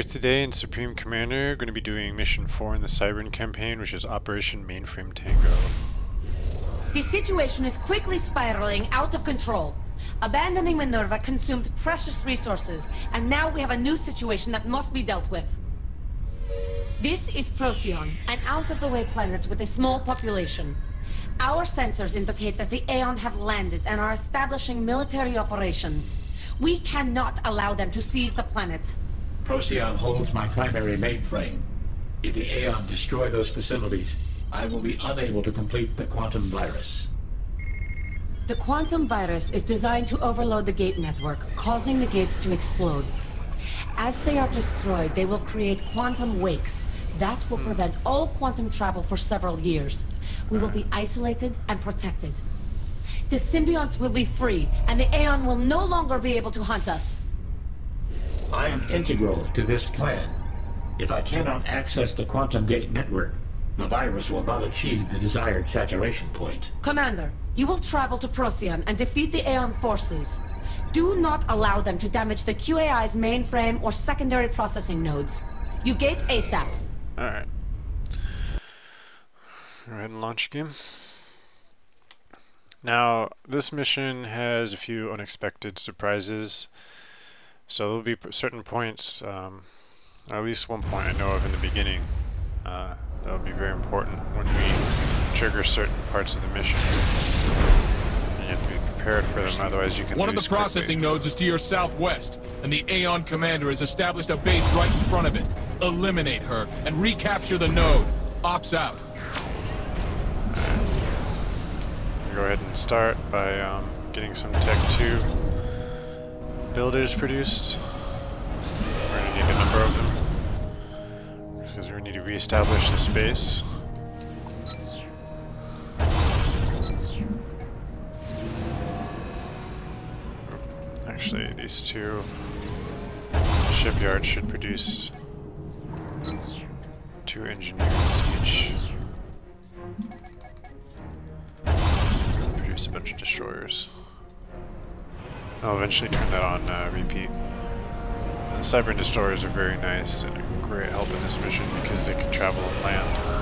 here today in Supreme Commander. Going to be doing Mission 4 in the Cybran campaign, which is Operation Mainframe Tango. The situation is quickly spiraling out of control. Abandoning Minerva consumed precious resources, and now we have a new situation that must be dealt with. This is Procyon, an out-of-the-way planet with a small population. Our sensors indicate that the Aeon have landed and are establishing military operations. We cannot allow them to seize the planet. Procyon holds my primary mainframe. If the Aeon destroy those facilities, I will be unable to complete the quantum virus. The quantum virus is designed to overload the gate network, causing the gates to explode. As they are destroyed, they will create quantum wakes. That will hmm. prevent all quantum travel for several years. We will be isolated and protected. The symbionts will be free, and the Aeon will no longer be able to hunt us. I am integral to this plan. If I cannot access the quantum gate network, the virus will not achieve the desired saturation point. Commander, you will travel to Procyon and defeat the Aeon forces. Do not allow them to damage the QAI's mainframe or secondary processing nodes. You gate ASAP. Alright. Go ahead and launch again. Now, this mission has a few unexpected surprises. So there'll be certain points, um, at least one point I know of in the beginning, uh, that'll be very important when we trigger certain parts of the mission. And you have to be prepared for them, otherwise you can One of the processing quickly. nodes is to your southwest, and the Aeon commander has established a base right in front of it. Eliminate her and recapture the node. Ops out. Go ahead and start by um, getting some Tech 2 builders produced. We're going to need a number of them. Because we need to reestablish the space. Actually, these two shipyards should produce two engineers each. Produce a bunch of destroyers. I'll eventually turn that on uh, repeat. The Cybran destroyers are very nice and a great help in this mission because they can travel on land.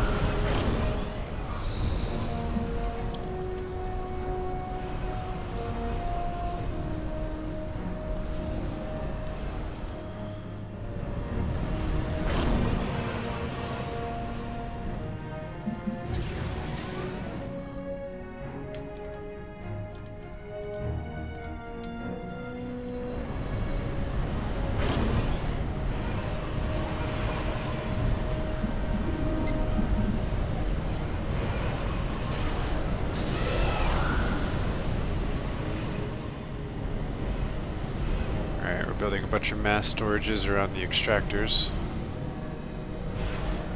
Alright, we're a bunch of mass storages around the extractors.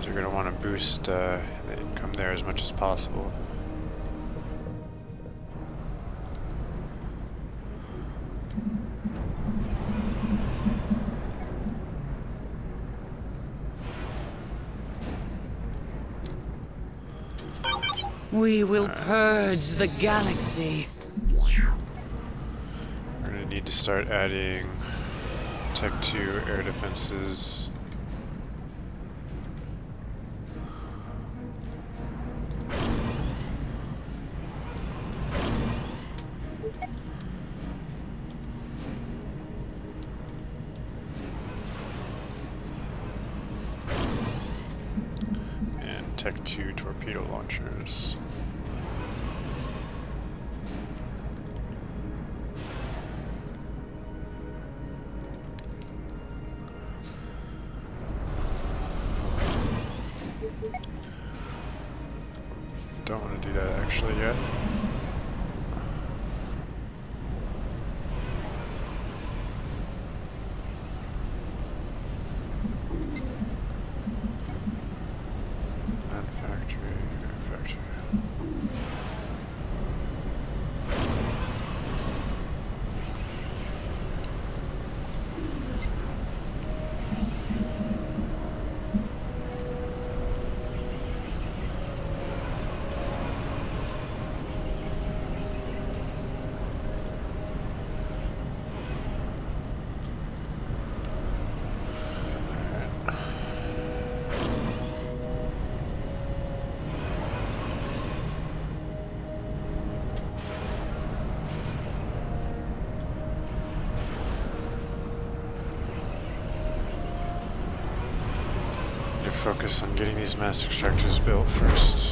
So we're going to want to boost uh, the income there as much as possible. We will purge the galaxy. We're going to need to start adding Tech 2 air defenses. And Tech 2 torpedo launchers. These mass extractors built first.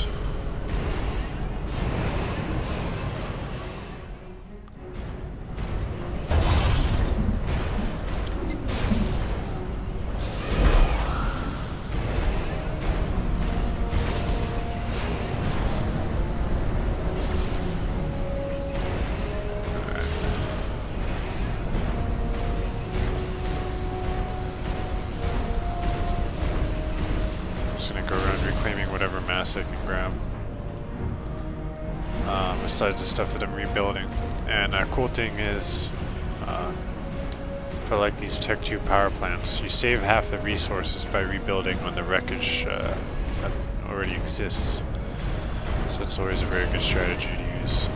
Besides the stuff that I'm rebuilding. And a cool thing is, uh, for like these Tech 2 power plants, you save half the resources by rebuilding on the wreckage uh, already exists. So it's always a very good strategy to use.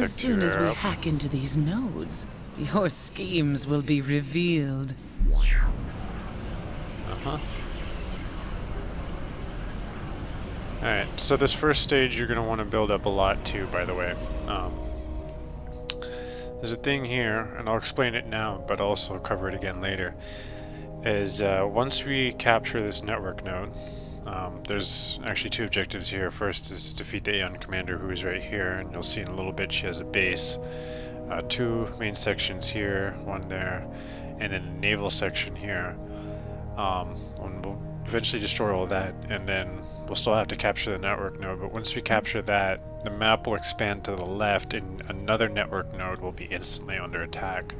We got one tech As soon as we hack into these nodes, your schemes will be revealed. Uh-huh. Alright, so this first stage you're going to want to build up a lot too, by the way. Um, there's a thing here, and I'll explain it now, but also cover it again later, is uh, once we capture this network node, there's actually two objectives here. First is to defeat the Aeon commander who is right here, and you'll see in a little bit she has a base. Uh, two main sections here, one there, and then a naval section here. Um, and we'll eventually destroy all that, and then we'll still have to capture the network node. But once we capture that, the map will expand to the left, and another network node will be instantly under attack.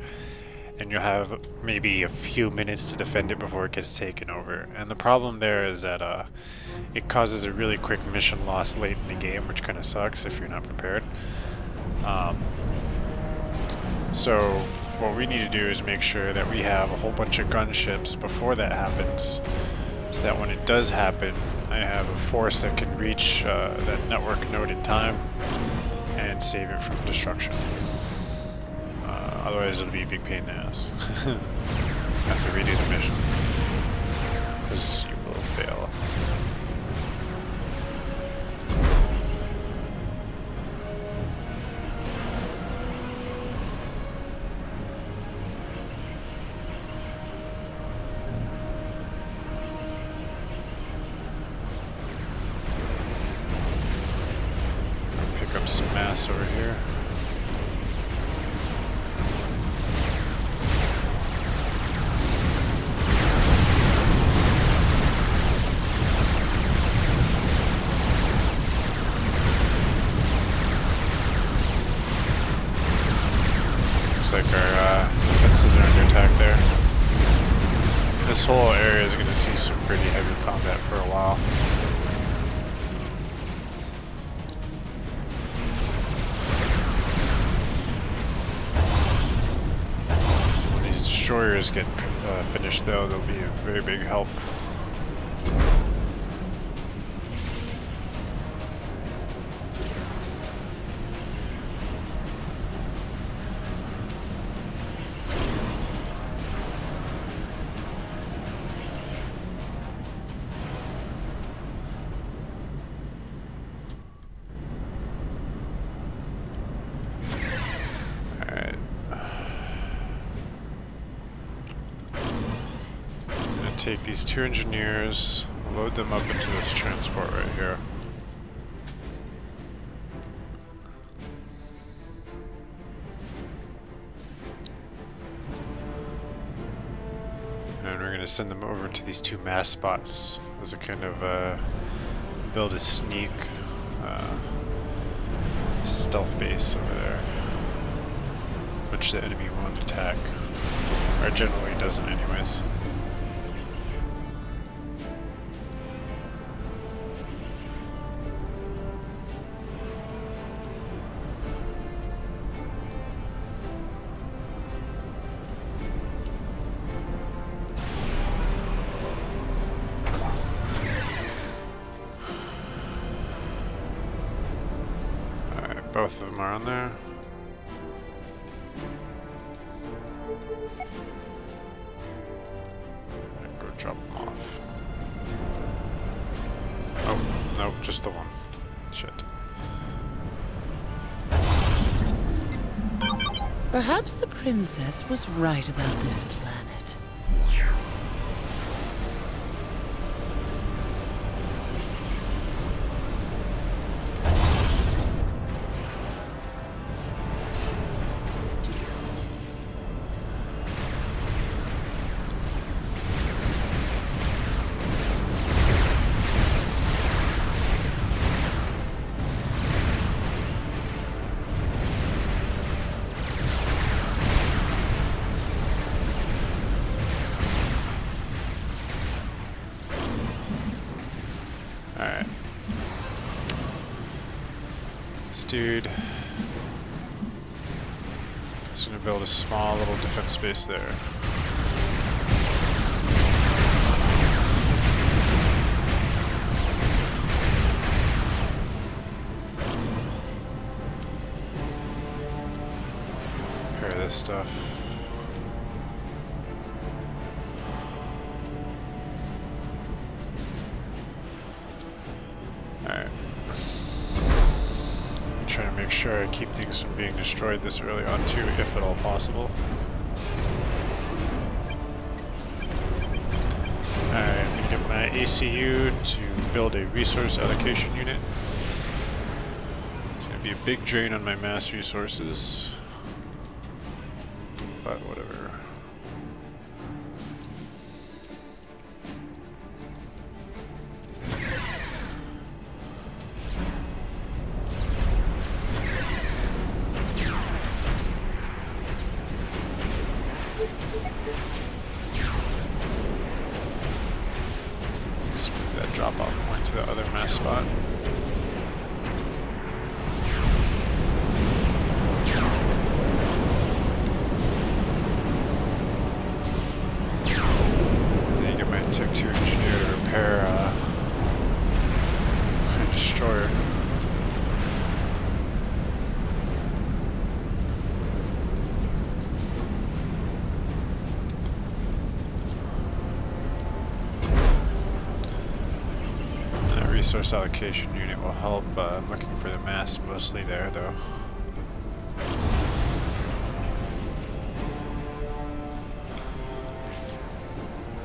And you'll have maybe a few minutes to defend it before it gets taken over. And the problem there is that uh, it causes a really quick mission loss late in the game, which kind of sucks if you're not prepared. Um, so what we need to do is make sure that we have a whole bunch of gunships before that happens, so that when it does happen, I have a force that can reach uh, that network node in time and save it from destruction. Otherwise it'll be a big pain in the ass. have to redo the mission. Because you will fail. Take these two engineers, load them up into this transport right here. And we're going to send them over to these two mass spots as a kind of uh, build a sneak uh, stealth base over there, which the enemy won't attack, or generally doesn't anyways. Are on there. And go drop them off. Oh, no, just the one. Shit. Perhaps the princess was right about this planet. Small little defense base there. Repair this stuff. Destroyed this early on too, if at all possible. I'm gonna get my ACU to build a resource allocation unit. It's gonna be a big drain on my mass resources. Resource allocation unit will help. Uh, I'm looking for the mass mostly there though.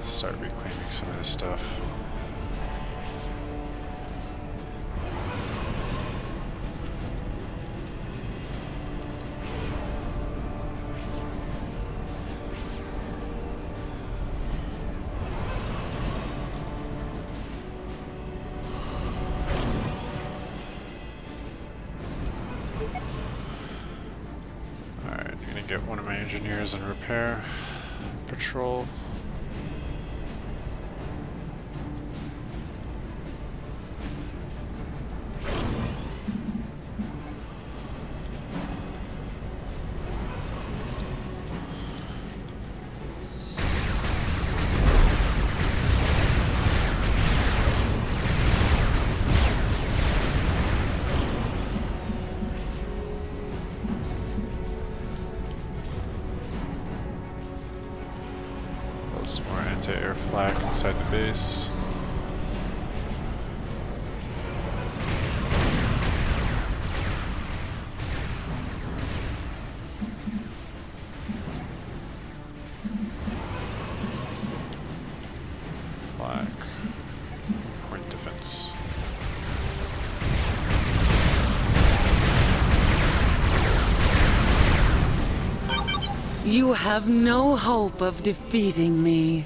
Start reclaiming some of this stuff. Get one of my engineers in repair patrol. You have no hope of defeating me.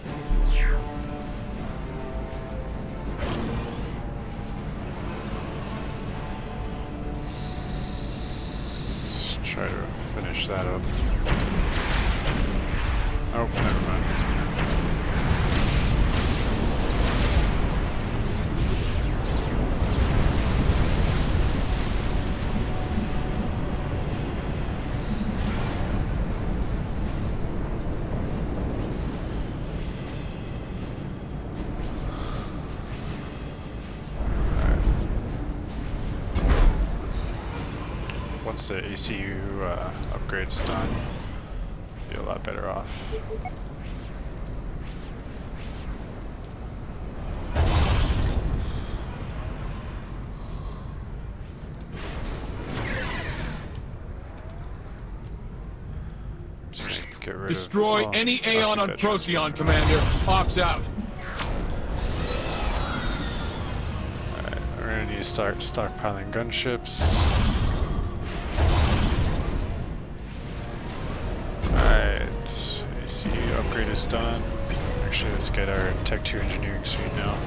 Once the ACU uh, upgrade's done, be a lot better off. Just get rid Destroy of, oh, any Aeon on Procyon, Commander. Ops out. Alright, we're gonna need to start stockpiling gunships. Upgrade is done. Actually, let's get our Tech 2 engineering suite now.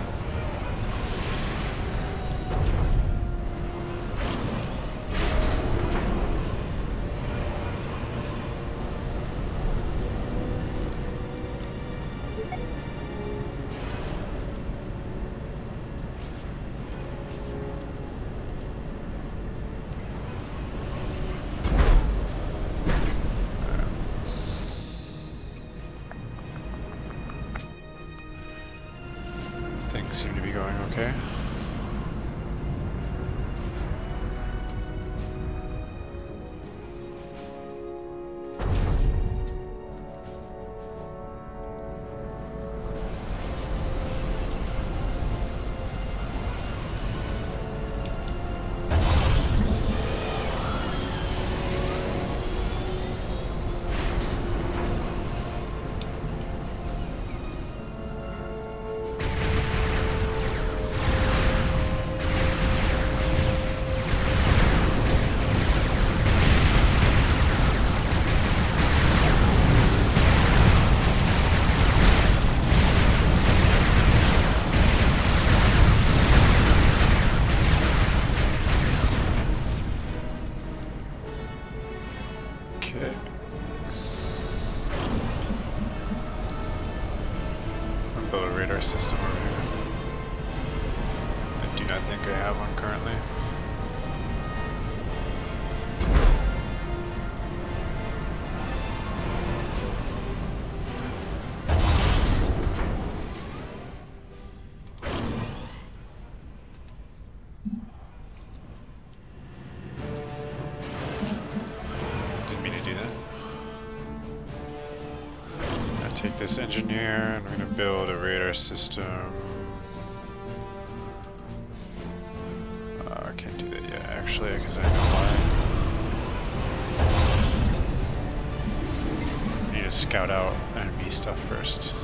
This engineer and we're gonna build a radar system. Uh, I can't do that yet, actually, because I know why. I need to scout out enemy stuff first.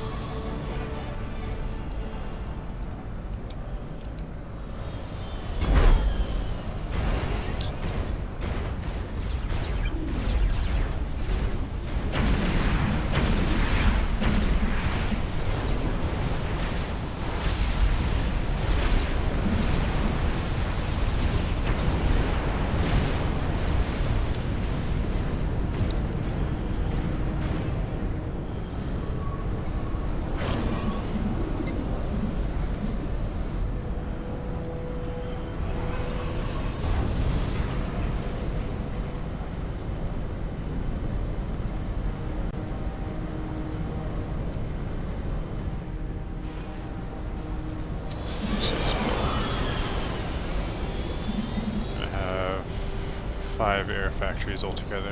Factories altogether.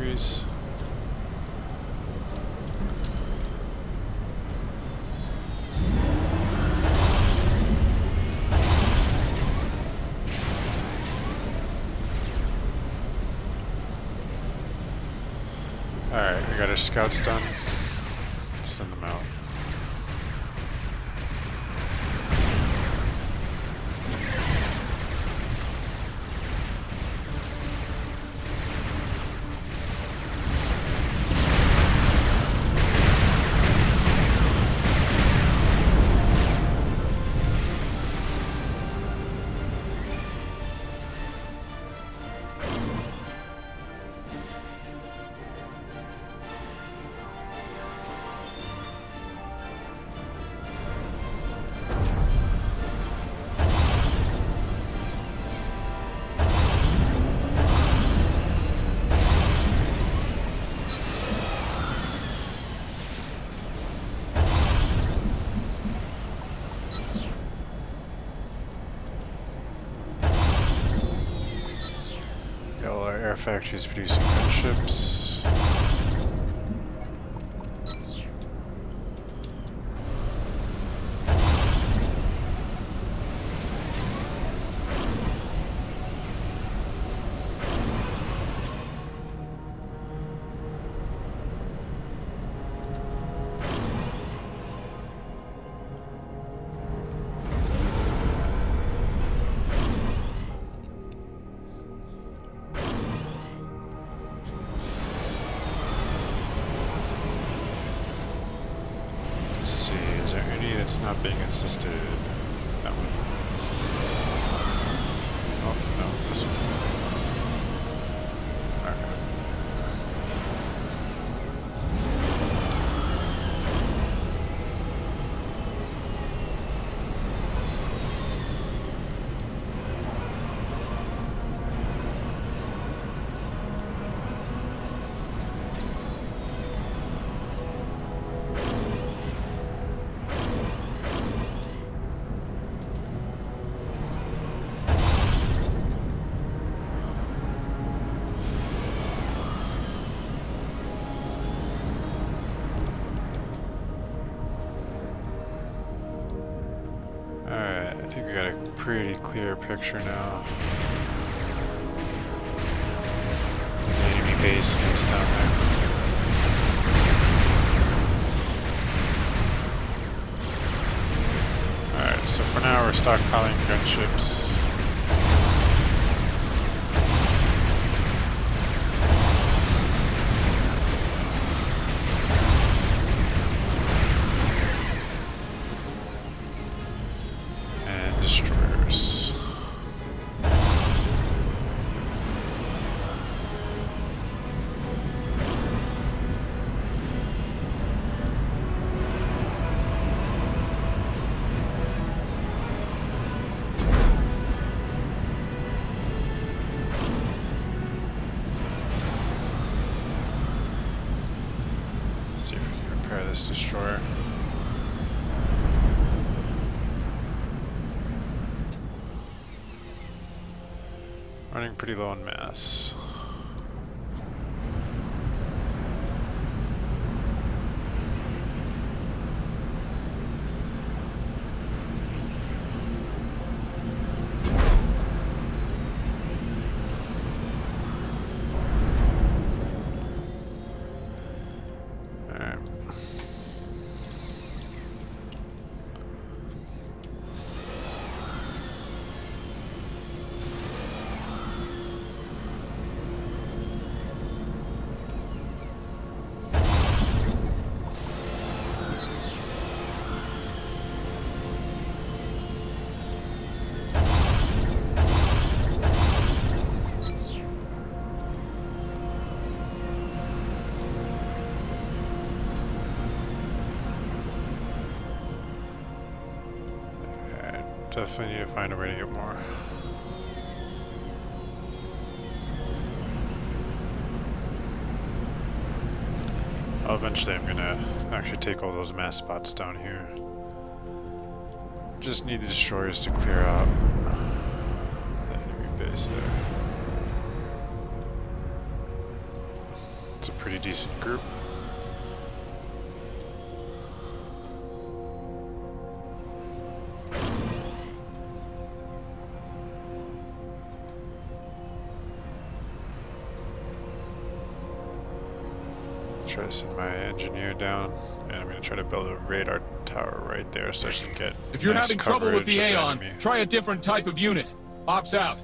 Alright, we got our scouts done. Factories producing gunships. Being assisted? Think we got a pretty clear picture now. The enemy base is down there. Alright, so for now we're stockpiling gunships. Running pretty low on mass. Definitely need to find a way to get more. Oh, eventually I'm gonna actually take all those mass spots down here. Just need the destroyers to clear out the enemy base there. It's a pretty decent group. Try to send my engineer down, and I'm going to try to build a radar tower right there so I can get. If you're nice having trouble with the Aeon, try a different type of unit. Ops out.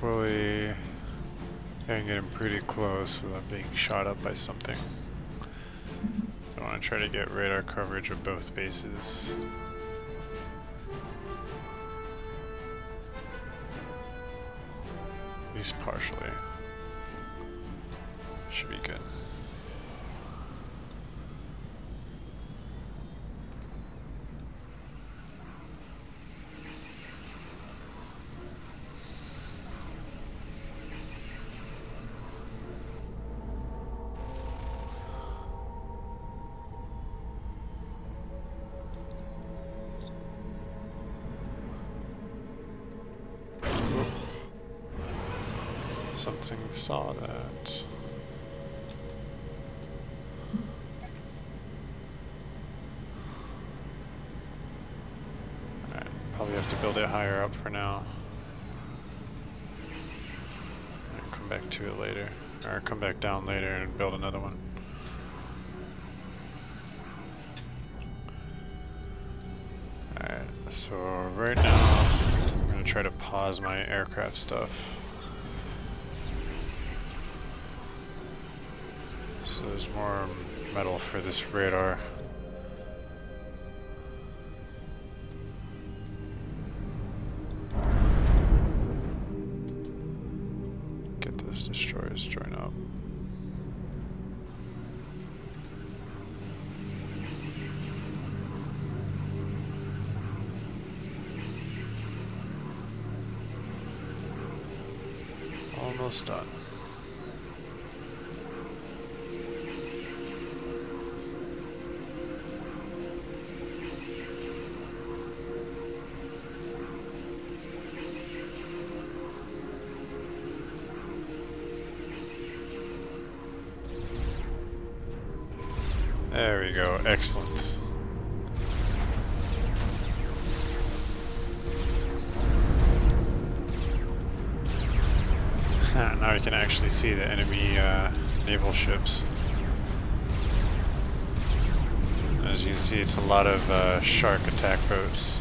Hopefully, I can get him pretty close without being shot up by something. So I want to try to get radar coverage of both bases. Something saw that. Alright, probably have to build it higher up for now. Come back to it later. Or come back down later and build another one. Alright, so right now I'm gonna try to pause my aircraft stuff. For this radar. Go, excellent. now we can actually see the enemy uh, naval ships. As you can see, it's a lot of uh, shark attack boats.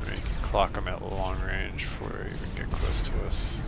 We can clock them at long range before they even get close to us.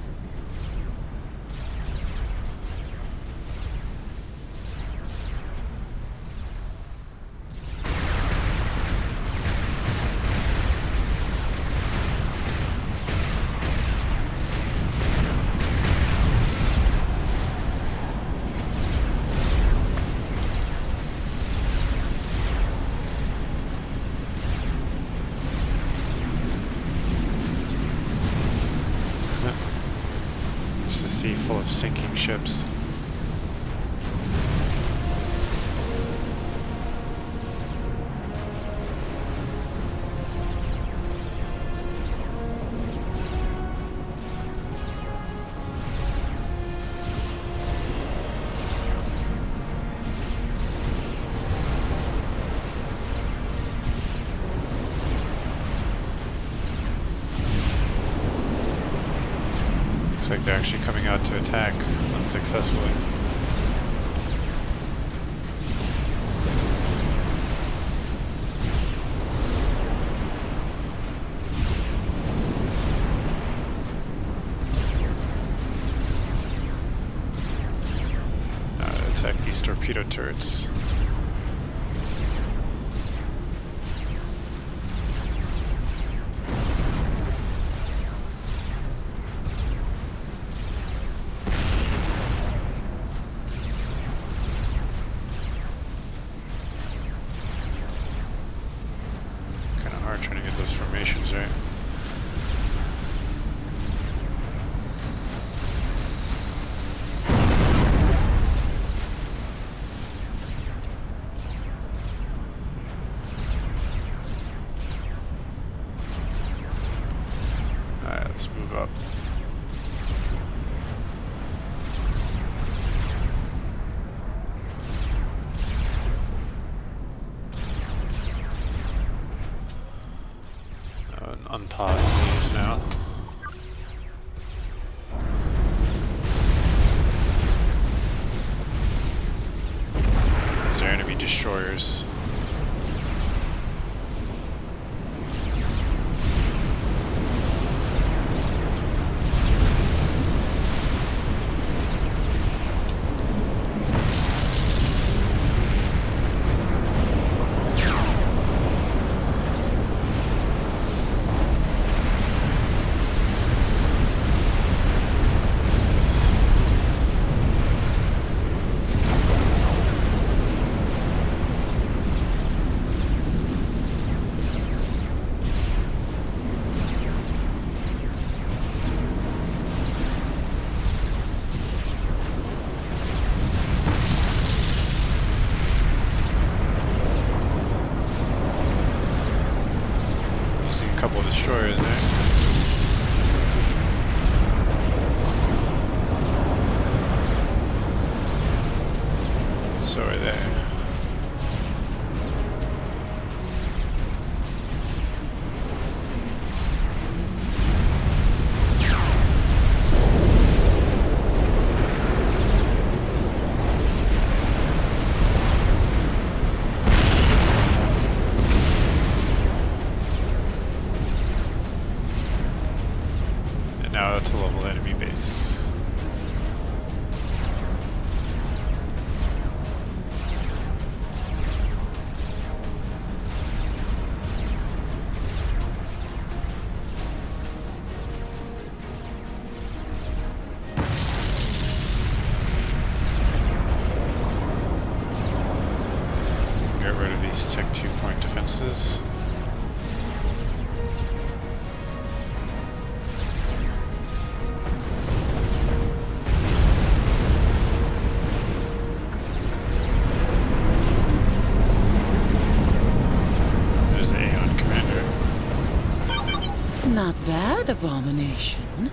Abomination.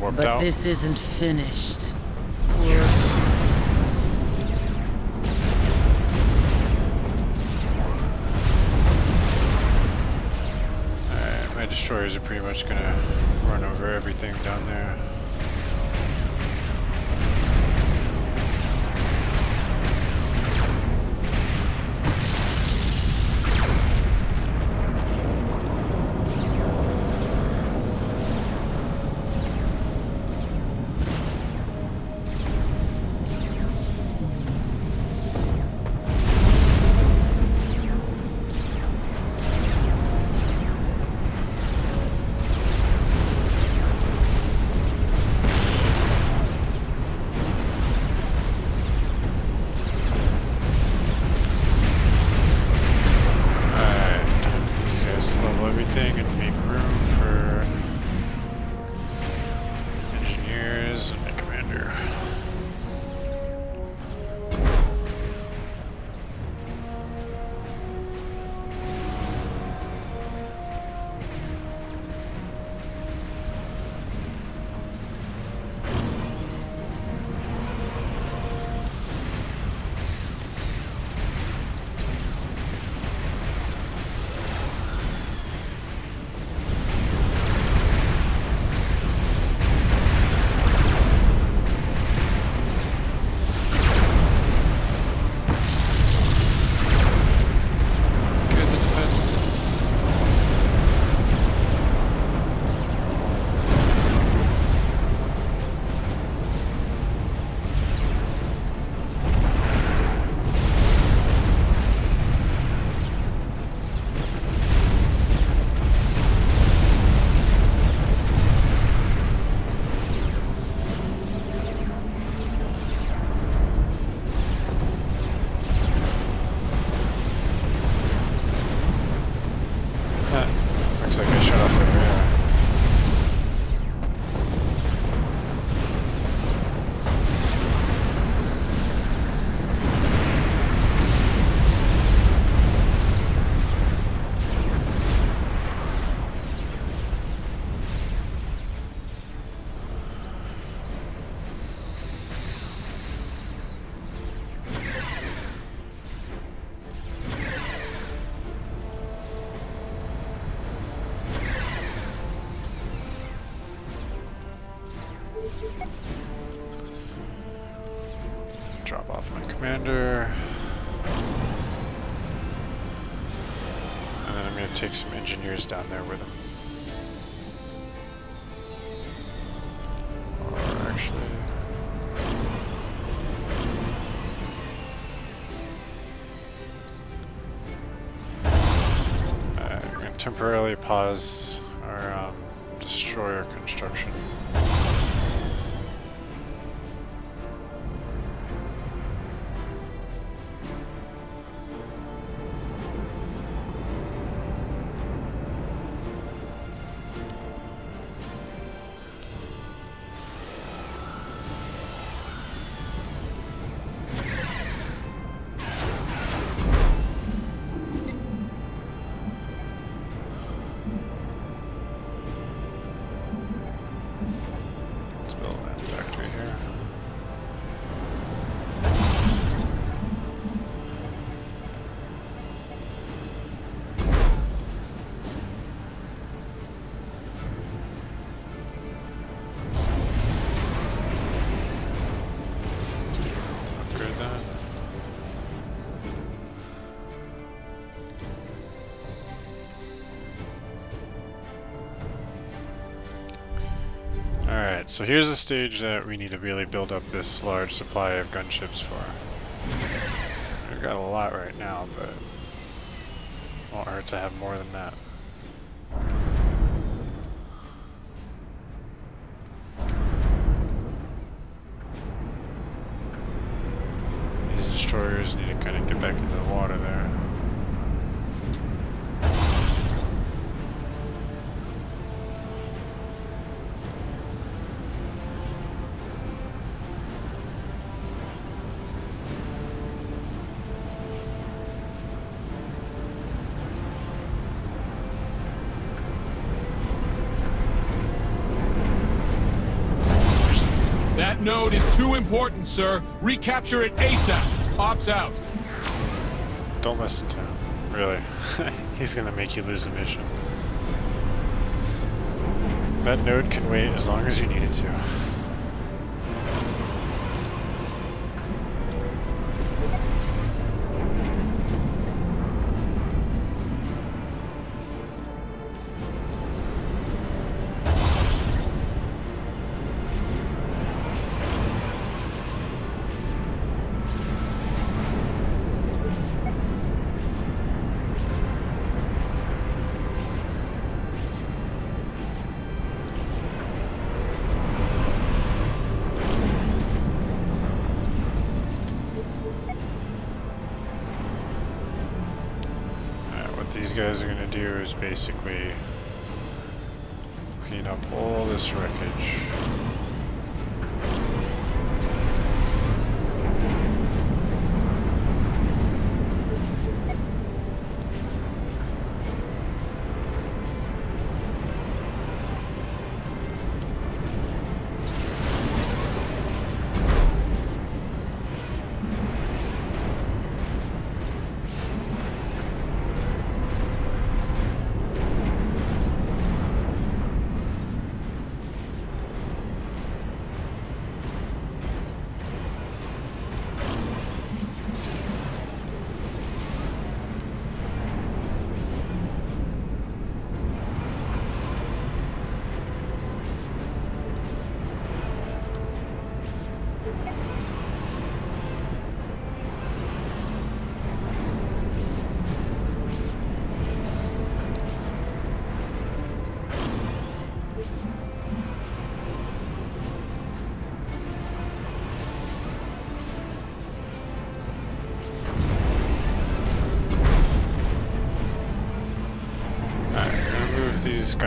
But out. this isn't finished. Some down there with him. Or actually... I'm going to temporarily pause our um, destroyer construction. So here's the stage that we need to really build up this large supply of gunships for. We've got a lot right now, but won't hurt to have more than that. Important, sir. Recapture it ASAP. Ops out. Don't listen to him. Really. He's gonna make you lose the mission. That node can wait as long as you need it to. These guys are gonna do is basically clean up all this wreckage.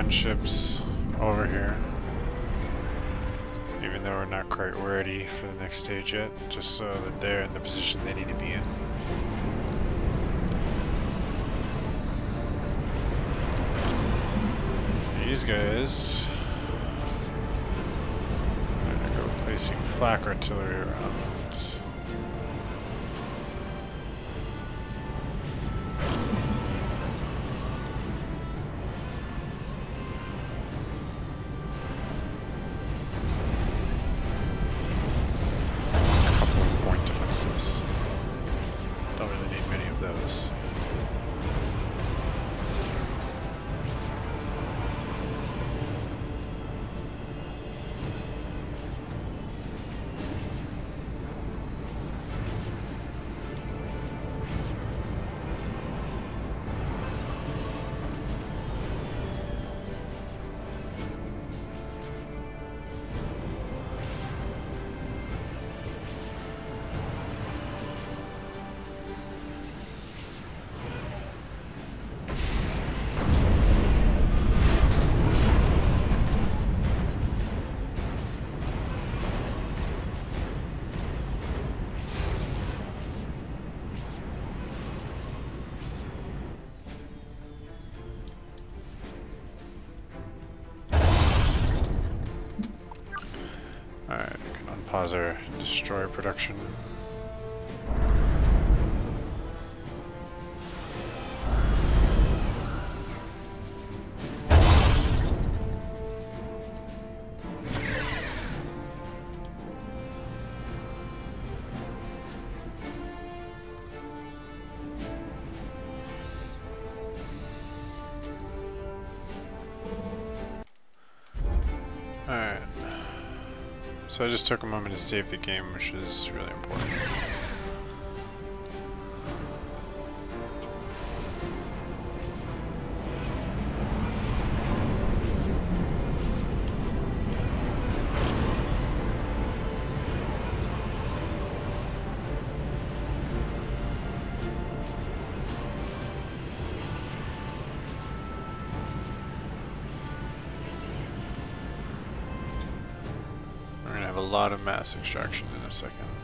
Gunships over here. Even though we're not quite ready for the next stage yet, just so that they're in the position they need to be in. These guys are gonna go placing flak artillery around. Pause destroyer production. So I just took a moment to save the game, which is really important. Lot of mass extraction in a second.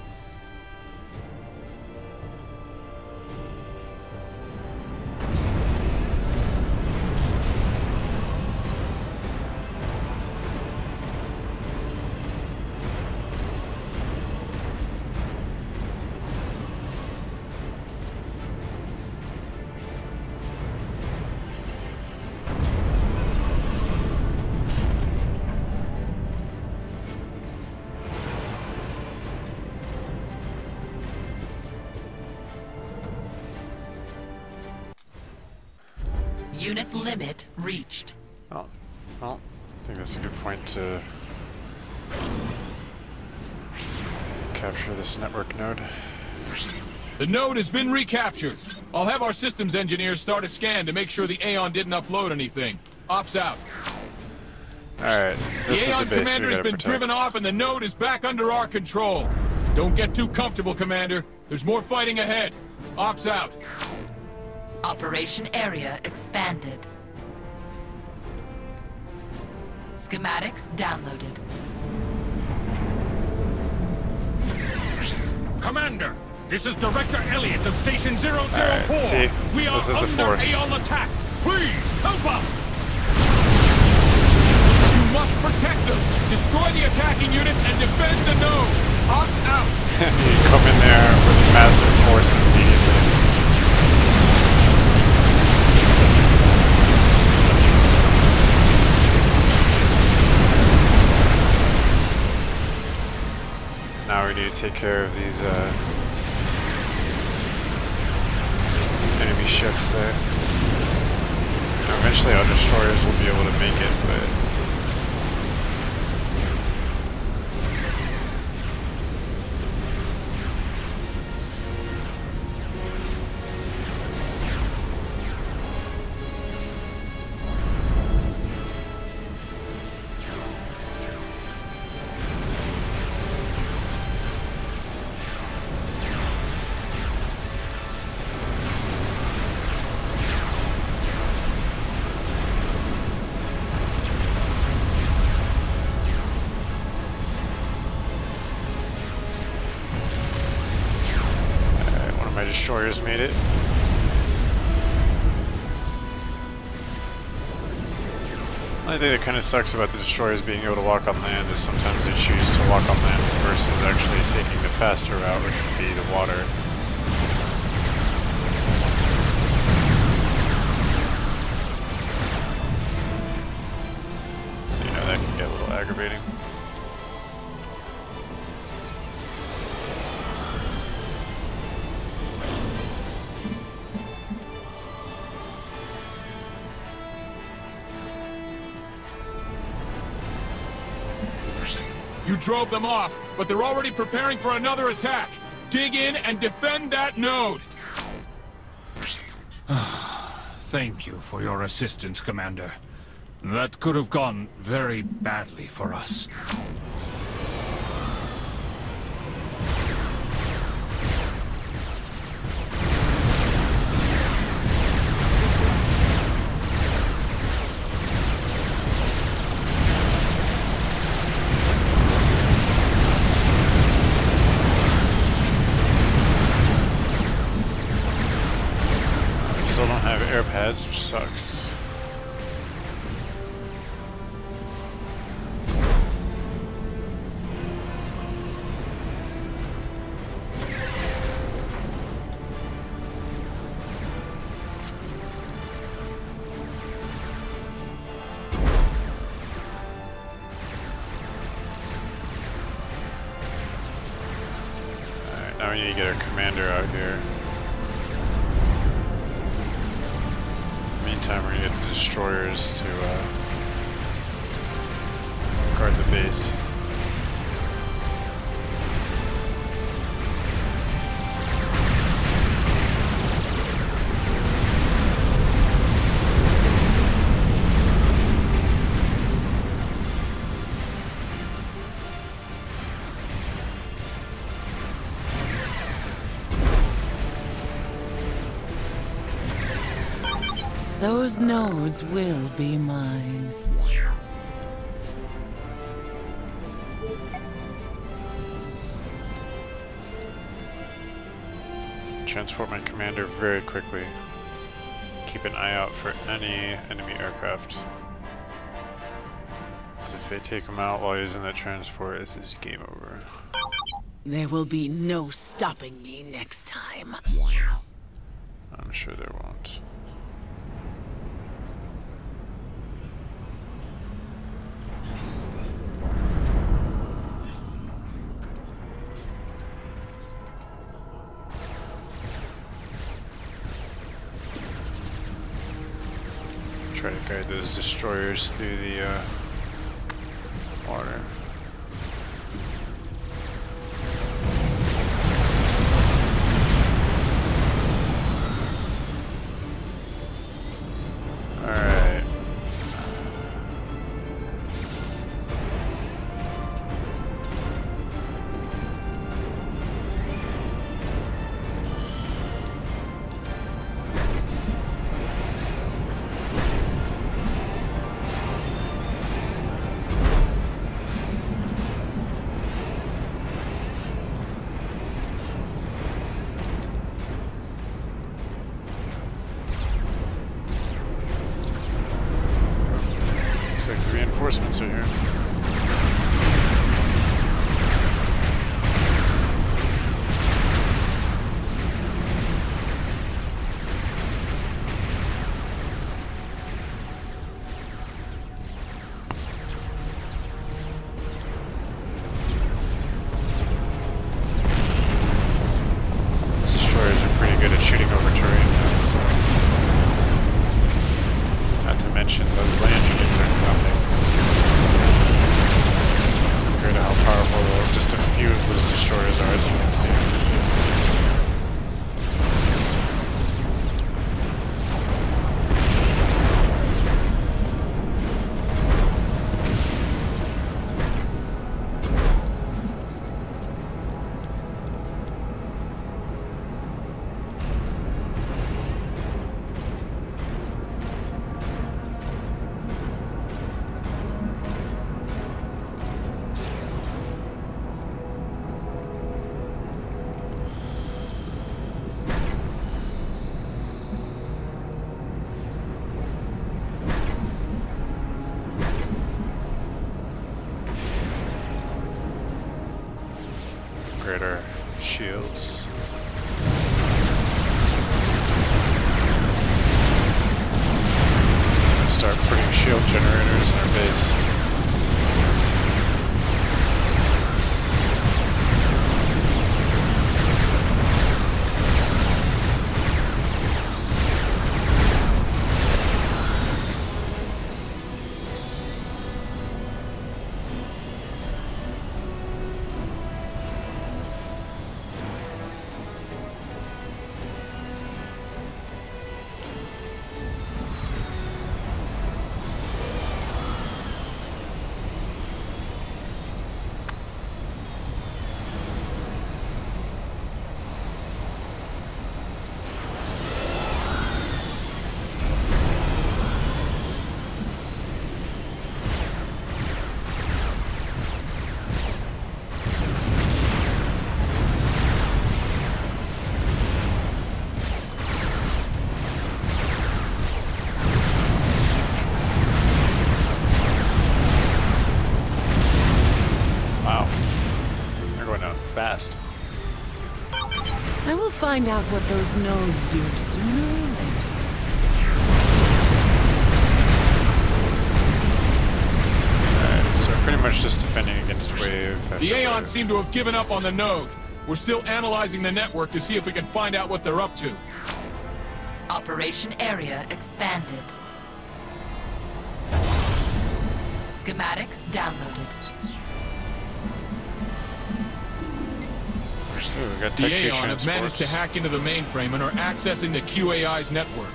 The node has been recaptured. I'll have our systems engineers start a scan to make sure the Aeon didn't upload anything. Ops out. Alright, The this is Aeon the base commander has been protect. driven off and the node is back under our control. Don't get too comfortable, Commander. There's more fighting ahead. Ops out. Operation area expanded. Schematics downloaded. Commander, this is Director Elliot of Station 004. Alright, see, we are is the under Force. Aeon attack. Please help us. You must protect them. Destroy the attacking units and defend the node. Ops out. you come in there with massive force immediately. Now we need to take care of these uh, ships there. Eventually our destroyers will be able to make it, but kind of sucks about the destroyers being able to walk on land is sometimes they choose to walk on land versus actually taking the faster route, which would be the water. Drove them off, but they're already preparing for another attack. Dig in and defend that node. Thank you for your assistance, Commander. That could have gone very badly for us. We need to get our commander out here. Meantime, we're gonna get the destroyers to uh, guard the base. Those nodes will be mine. Transport my commander very quickly. Keep an eye out for any enemy aircraft. if they take him out while he's in that transport, this is game over. There will be no stopping me next time. I'm sure there won't. Destroyers through the uh, water. Find out what those nodes do sooner or later. Alright, so pretty much just defending against wave. The after Aeon seem to have given up on the node. We're still analyzing the network to see if we can find out what they're up to. Operation area expanded. Schematics downloaded. Ooh, got The Aeon have managed to hack into the mainframe and are accessing the QAI's network.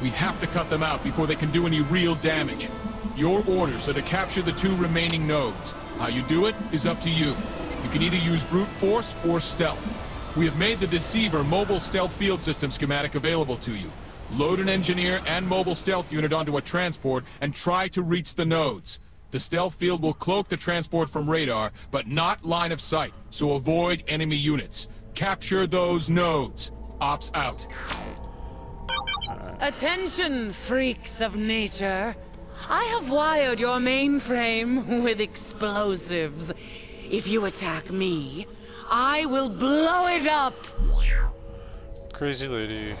We have to cut them out before they can do any real damage. Your orders are to capture the two remaining nodes. How you do it is up to you. You can either use brute force or stealth. We have made the Deceiver mobile stealth field system schematic available to you. Load an engineer and mobile stealth unit onto a transport and try to reach the nodes. The stealth field will cloak the transport from radar, but not line of sight, so avoid enemy units. Capture those nodes. Ops out. Attention, freaks of nature. I have wired your mainframe with explosives. If you attack me, I will blow it up. Crazy lady.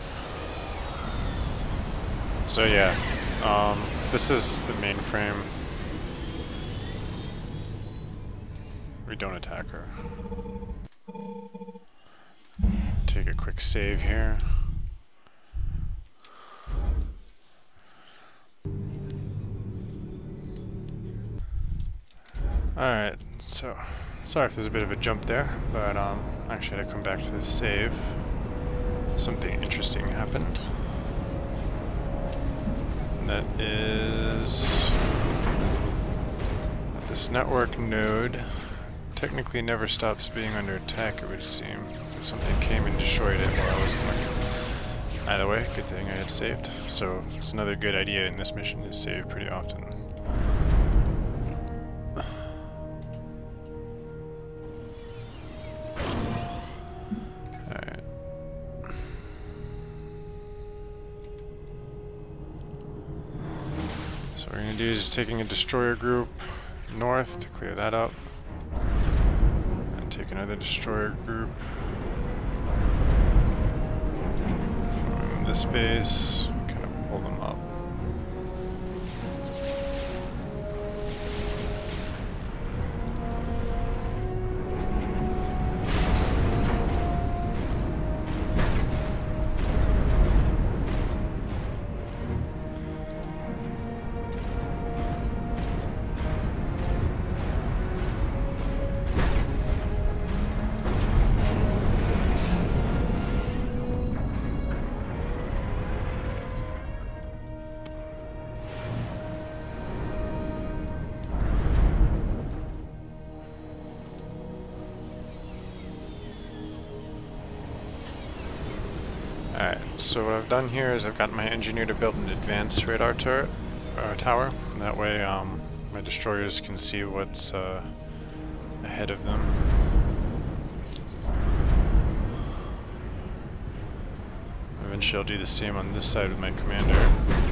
So yeah, um, this is the mainframe. We don't attack her. Take a quick save here. Alright, so sorry if there's a bit of a jump there, but um, actually to come back to this save. Something interesting happened. That is this network node technically never stops being under attack, it would seem. Something came and destroyed it while I was looking. Either way, good thing I had saved. So it's another good idea in this mission is save pretty often. So what we're gonna do is taking a destroyer group north to clear that up. Take another destroyer group. From this base, so what I've done here is I've got my engineer to build an advanced radar turret, uh, tower. That way um, my destroyers can see what's uh, ahead of them. Eventually I'll do the same on this side with my commander.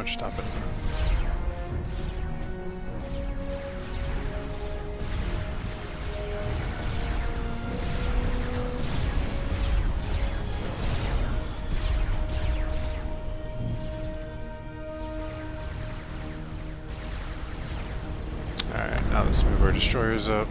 much stop it. Alright, now let's move our destroyers up.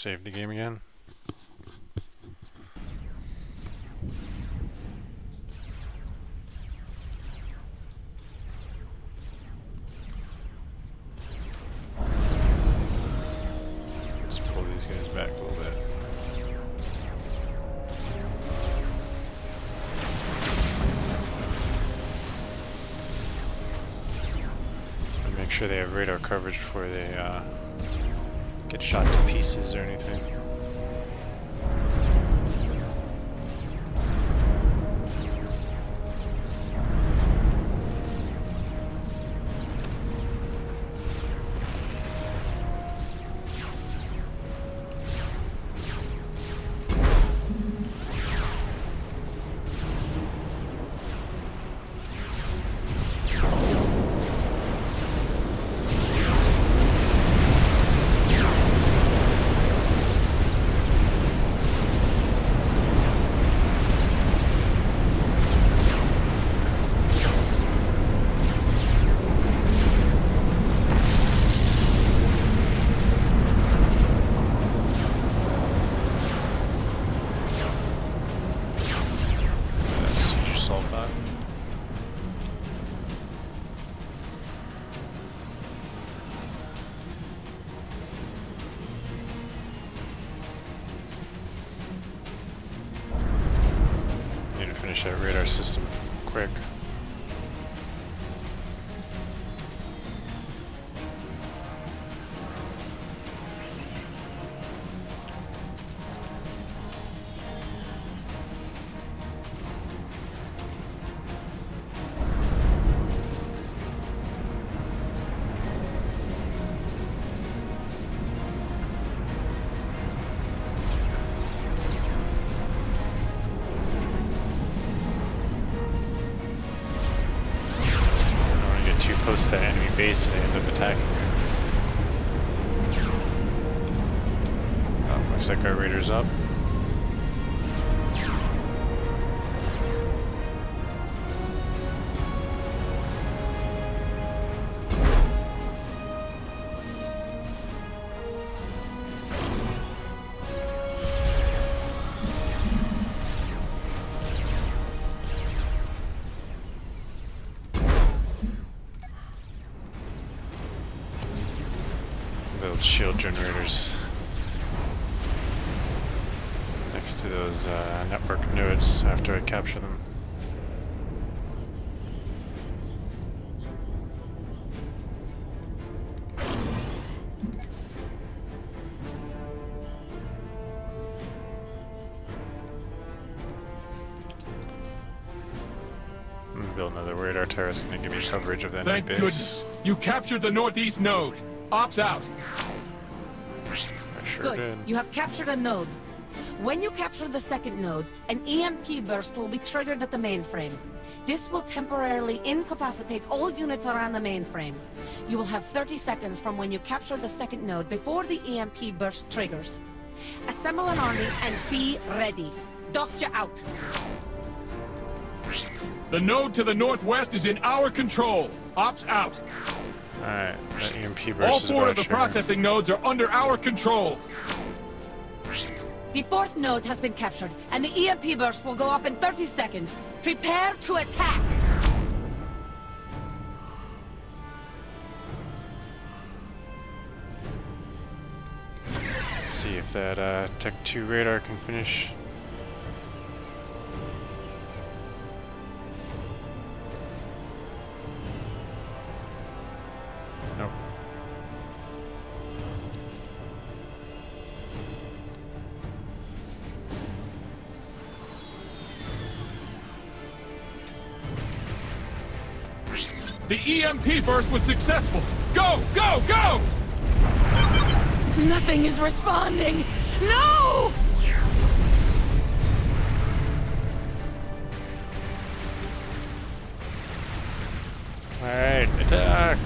save the game again. Psycho Raiders up. Another radar is going to give me coverage of the enemy Thank base. goodness. You captured the northeast node. Ops out. Sure Good. did. You have captured a node. When you capture the second node, an EMP burst will be triggered at the mainframe. This will temporarily incapacitate all units around the mainframe. You will have 30 seconds from when you capture the second node before the EMP burst triggers. Assemble an army and be ready. Dostya out. The node to the northwest is in our control. Ops out. Alright, EMP All four of the to trigger. processing nodes are under our control. The fourth node has been captured, and the EMP burst will go off in 30 seconds. Prepare to attack! Let's see if that uh, Tech 2 radar can finish. EMP burst was successful. Go, go, go! Nothing is responding. No! Alright, attack!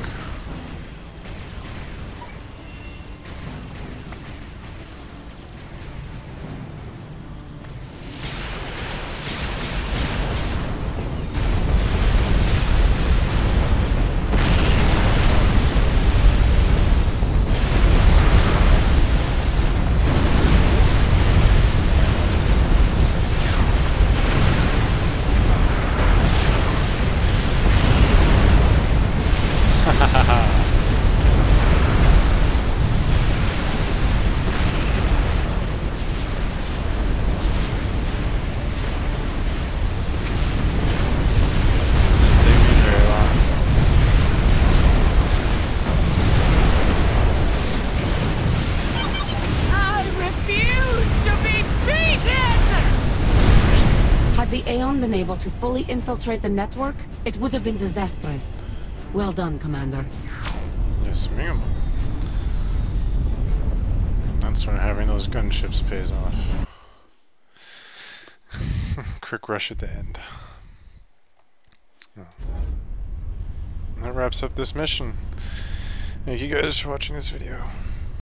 Able to fully infiltrate the network, it would have been disastrous. Well done, Commander. Yes, ma'am. That's when having those gunships pays off. Quick rush at the end. Oh. That wraps up this mission. Thank you guys for watching this video.